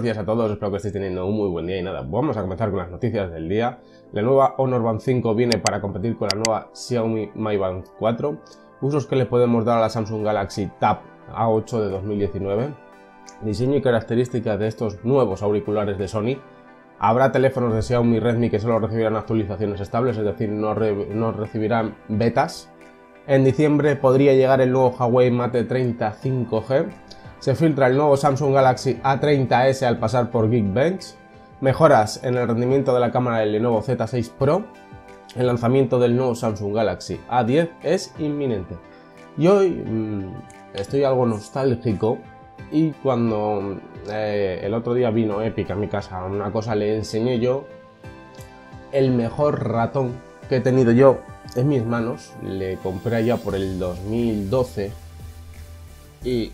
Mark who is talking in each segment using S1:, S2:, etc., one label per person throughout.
S1: buenos días a todos, espero que estéis teniendo un muy buen día y nada, vamos a comenzar con las noticias del día. La nueva Honor Band 5 viene para competir con la nueva Xiaomi Mi Band 4, usos que le podemos dar a la Samsung Galaxy Tab A8 de 2019, diseño y características de estos nuevos auriculares de Sony, Habrá teléfonos de Xiaomi Redmi que solo recibirán actualizaciones estables, es decir, no, no, recibirán betas. En diciembre podría llegar el nuevo Huawei Mate 30 5G se filtra el nuevo Samsung Galaxy A30s al pasar por Geekbench, mejoras en el rendimiento de la cámara del Lenovo Z6 Pro, el lanzamiento del nuevo Samsung Galaxy A10 es inminente. Y hoy mmm, estoy algo nostálgico y cuando eh, el otro día vino Epic a mi casa, una cosa le enseñé yo el mejor ratón que he tenido yo en mis manos. Le compré allá por el 2012 y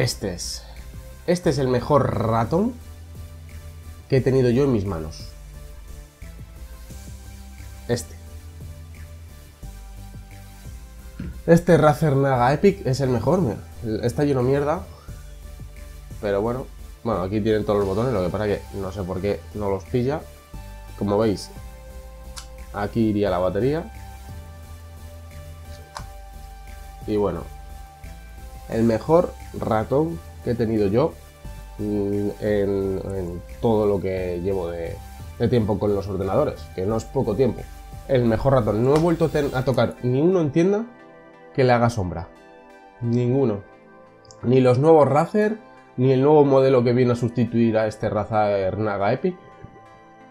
S1: este es. Este es el mejor ratón que he tenido yo en mis manos. Este. Este Razer Naga Epic es el mejor, está lleno mierda. Pero bueno, bueno, aquí tienen todos los botones, lo que pasa que no sé por qué no los pilla. Como veis, aquí iría la batería. Y bueno, el mejor ratón que he tenido yo mm, en, todo lo que llevo de, tiempo con los ordenadores, que no es poco tiempo. El mejor ratón. No he vuelto a tocar ni uno en tienda que le haga sombra. Ninguno. Ni los nuevos Razer, ni el nuevo modelo que viene a sustituir a este Razer Naga Epic.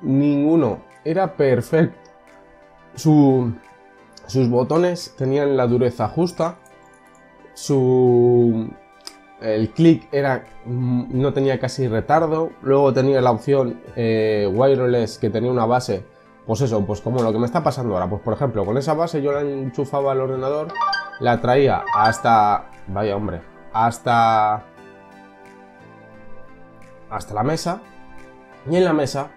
S1: Ninguno. Era perfecto. sus botones tenían la dureza justa su el clic era mm, no tenía casi retardo. Luego tenía la opción eh, wireless que tenía una base pues eso pues como lo que me está pasando ahora. Pues por ejemplo con esa base yo la enchufaba al ordenador la traía hasta vaya hombre hasta hasta la mesa. Y en la mesa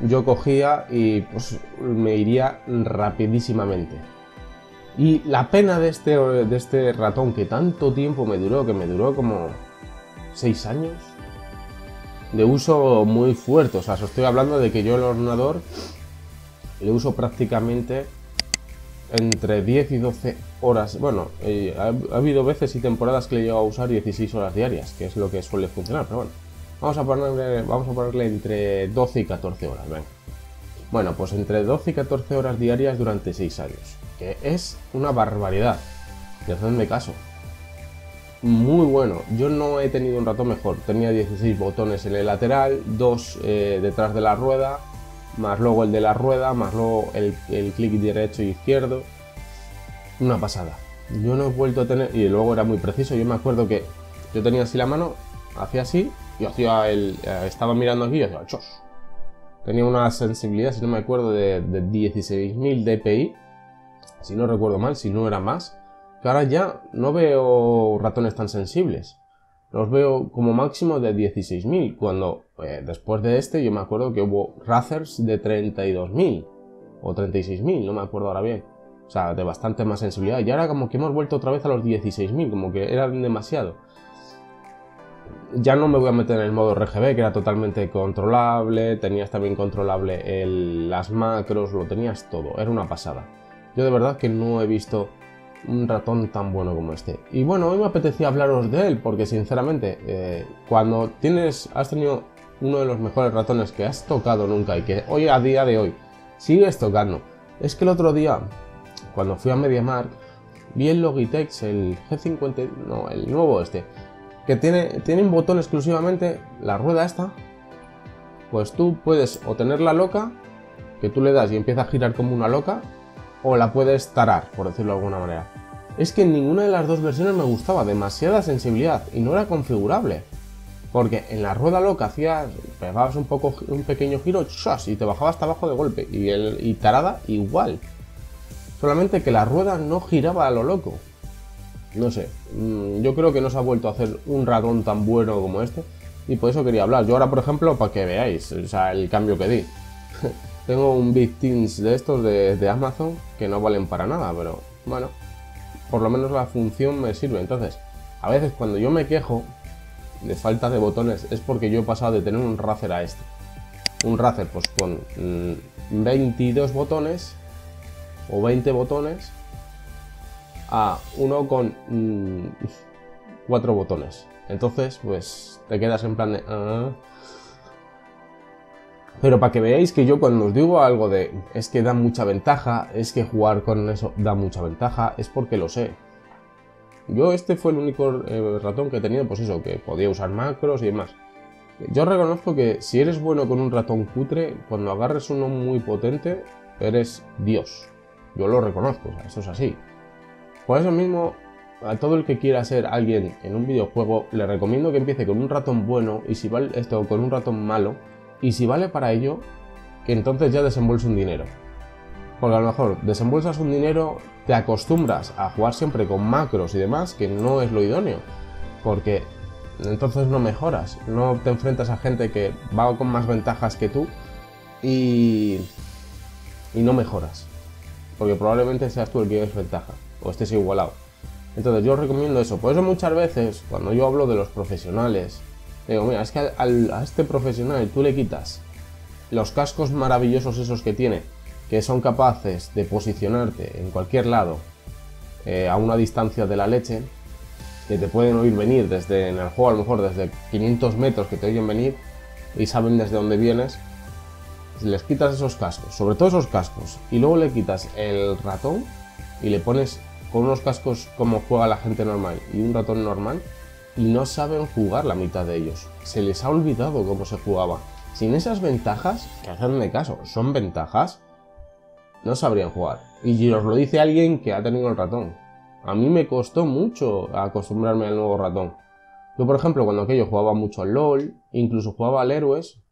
S1: yo cogía y pues me iría rapidísimamente y la pena de este, de este ratón que tanto tiempo me duró, que me duró como 6 años, de uso muy fuerte. O sea, estoy hablando de que yo el ordenador le uso prácticamente entre 10 y 12 horas. Bueno, eh, ha, habido veces y temporadas que le he llegado a usar 16 horas diarias, que es lo que suele funcionar, pero bueno. Vamos a ponerle, vamos a ponerle entre 12 y 14 horas, venga. Bueno, pues entre 12 y 14 horas diarias durante 6 años que es una barbaridad. Y hacedme caso. Muy bueno. Yo no he tenido un ratón mejor. Tenía 16 botones en el lateral, dos eh, detrás de la rueda, más luego el de la rueda, más luego el, el clic derecho e izquierdo. Una pasada. Yo no he vuelto a tener. Y luego era muy preciso. Yo me acuerdo que yo tenía así la mano, hacía así, y hacía el. Eh, estaba mirando aquí y hacía chos. Tenía una sensibilidad, si no me acuerdo, de, de 16.000 dpi si no recuerdo mal, si no era más, que ahora ya no veo ratones tan sensibles. Los veo como máximo de 16.000, cuando eh, después de este yo me acuerdo que hubo Razers de 32.000 o 36.000, no me acuerdo ahora bien. O sea, de bastante más sensibilidad. Y ahora como que hemos vuelto otra vez a los 16.000, como que eran demasiado. Ya no me voy a meter en el modo RGB, que era totalmente controlable, tenías también controlable las macros, lo tenías todo, era una pasada. Yo de verdad que no he visto un ratón tan bueno como este. Y bueno, hoy me apetecía hablaros de él, porque sinceramente, eh, cuando tienes, has tenido uno de los mejores ratones que has tocado nunca y que hoy a día de hoy sigues tocando, es que el otro día, cuando fui a MediaMark, vi el Logitech, el G50, no, el nuevo este, que tiene, tiene un botón exclusivamente, la rueda esta, pues tú puedes o tenerla loca, que tú le das y empieza a girar como una loca, o la puedes tarar, por decirlo de alguna manera. Es que en ninguna de las dos versiones me gustaba, demasiada sensibilidad y no era configurable. Porque en la rueda loca hacías, pegabas un poco un pequeño giro y te bajaba hasta abajo de golpe. Y, el, y tarada igual. Solamente que la rueda no giraba a lo loco. No sé, mm, yo creo que no se ha vuelto a hacer un ratón tan bueno como este. Y por eso quería hablar. Yo ahora, por ejemplo, para que veáis, o sea, el cambio que di. Tengo un Big Teams de estos de, Amazon que no valen para nada, pero bueno, por lo menos la función me sirve. Entonces, a veces cuando yo me quejo de falta de botones es porque yo he pasado de tener un Razer a este. Un Razer pues con 22 mm, botones o 20 botones a uno con 4 mm, botones. Entonces, pues te quedas en plan de... Ah". Pero para que veáis que yo cuando os digo algo de es que da mucha ventaja, es que jugar con eso da mucha ventaja, es porque lo sé. Yo este fue el único eh, ratón que he tenido, pues eso, que podía usar macros y demás. Yo reconozco que si eres bueno con un ratón cutre, cuando agarres uno muy potente, eres Dios. Yo lo reconozco, eso es así. Por eso mismo, a todo el que quiera ser alguien en un videojuego, le recomiendo que empiece con un ratón bueno y si vale esto con un ratón malo, y si vale para ello, que entonces ya desembolse un dinero. Porque a lo mejor desembolsas un dinero, te acostumbras a jugar siempre con macros y demás, que no es lo idóneo. Porque entonces no mejoras, no te enfrentas a gente que va con más ventajas que tú y, y no mejoras. Porque probablemente seas tú el que lleves ventaja o estés igualado. Entonces yo os recomiendo eso. Por eso muchas veces cuando yo hablo de los profesionales, digo, mira, es que a este profesional tú le quitas los cascos maravillosos esos que tiene, que son capaces de posicionarte en cualquier lado eh, a una distancia de la leche, que te pueden oír venir desde en el juego a lo mejor desde 500 metros que te oyen venir y saben desde dónde vienes, les quitas esos cascos, sobre todo esos cascos, y luego le quitas el ratón y le pones con unos cascos como juega la gente normal y un ratón normal, y no saben jugar la mitad de ellos. Se les ha olvidado cómo se jugaba. Sin esas ventajas, que hacerme caso, son ventajas, no sabrían jugar. Y os lo dice alguien que ha tenido el ratón. A mí me costó mucho acostumbrarme al nuevo ratón. Yo, por ejemplo, cuando aquello jugaba mucho al LOL, incluso jugaba al Héroes,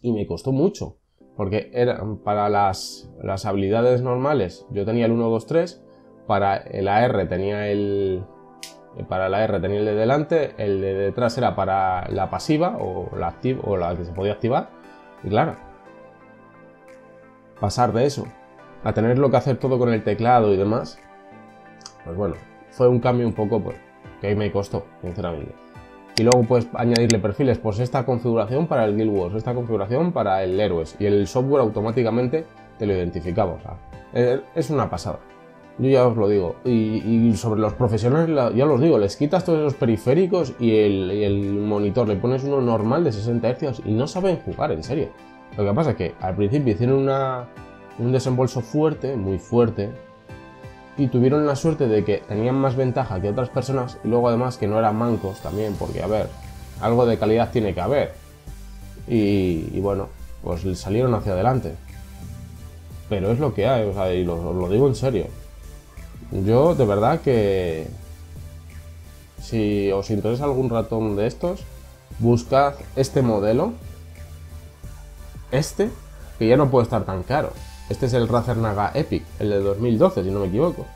S1: y me costó mucho. Porque era, para las, las habilidades normales yo tenía el 1, 2, 3, para el AR tenía el, para la R tenía el de delante, el de detrás era para la pasiva o la, o la que se podía activar. Y claro, pasar de eso a tenerlo que hacer todo con el teclado y demás, pues bueno, fue un cambio un poco pues, que ahí me costó, sinceramente. Y luego puedes añadirle perfiles, pues esta configuración para el Guild Wars, esta configuración para el Héroes, y el software automáticamente te lo identificaba. O sea, es una pasada. Yo ya os lo digo. Y, sobre los profesionales, ya os digo, les quitas todos esos periféricos y el, y monitor, le pones uno normal de 60 Hz y no saben jugar, en serio. Lo que pasa es que al principio hicieron una, un desembolso fuerte, muy fuerte, y tuvieron la suerte de que tenían más ventaja que otras personas y luego además que no eran mancos también, porque a ver, algo de calidad tiene que haber. Y, bueno, pues salieron hacia adelante. Pero es lo que hay, o sea, y lo digo en serio. Yo de verdad que si os interesa algún ratón de estos, buscad este modelo. Este, que ya no puede estar tan caro. Este es el Razer Naga Epic, el de 2012, si no me equivoco.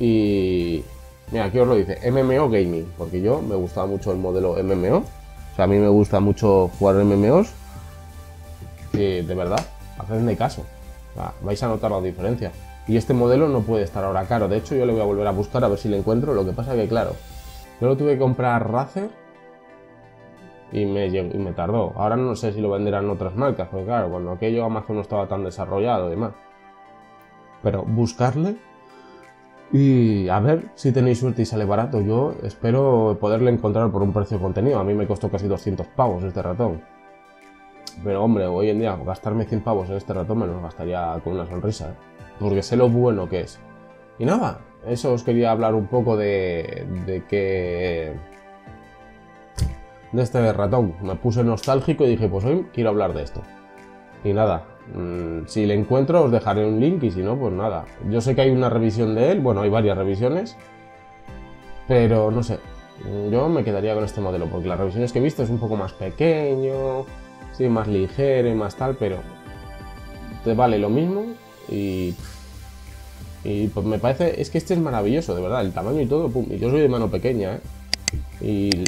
S1: Y mira, aquí os lo dice, MMO Gaming, porque yo me gustaba mucho el modelo MMO. O sea, a mí me gusta mucho jugar MMOs. De verdad, hacedme caso. vais a notar la diferencia. Y este modelo no puede estar ahora caro. De hecho, yo le voy a volver a buscar a ver si le encuentro. Lo que pasa que, claro, yo lo tuve que comprar Razer y me, y me tardó. Ahora no sé si lo venderán otras marcas, porque claro, cuando aquello Amazon no estaba tan desarrollado y demás. Pero buscarle y a ver si tenéis suerte y sale barato. Yo espero poderle encontrar por un precio contenido. A mí me costó casi 200 pavos este ratón. Pero hombre, hoy en día gastarme 100 pavos en este ratón me lo gastaría con una sonrisa, ¿eh? Porque sé lo bueno que es. Y nada, eso os quería hablar un poco de, de que de este ratón. Me puse nostálgico y dije, pues hoy quiero hablar de esto. Y nada, mm, si le encuentro os dejaré un link y si no, pues nada. Yo sé que hay una revisión de él, bueno, hay varias revisiones, pero no sé. Yo me quedaría con este modelo porque las revisiones que he visto es un poco más pequeño, sí, más ligero y más tal, pero te vale lo mismo y y pues me parece, es que este es maravilloso, de verdad, el tamaño y todo, pum, y yo soy de mano pequeña, ¿eh? y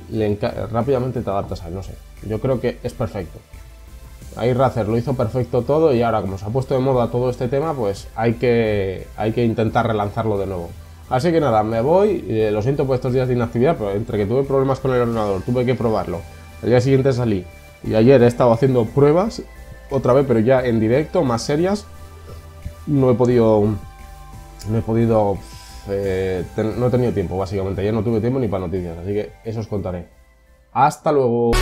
S1: rápidamente te adaptas a él, no sé. Yo creo que es perfecto. Ahí Razer lo hizo perfecto todo y ahora como se ha puesto de moda todo este tema, pues hay que, hay que intentar relanzarlo de nuevo. Así que nada, me voy. eh, lo siento por estos días de inactividad, pero entre que tuve problemas con el ordenador, tuve que probarlo. El día siguiente salí. Y ayer he estado haciendo pruebas, otra vez, pero ya en directo, más serias no he podido, no he podido, eh, no he tenido tiempo básicamente, ayer no tuve tiempo ni para noticias, así que eso os contaré. Hasta luego.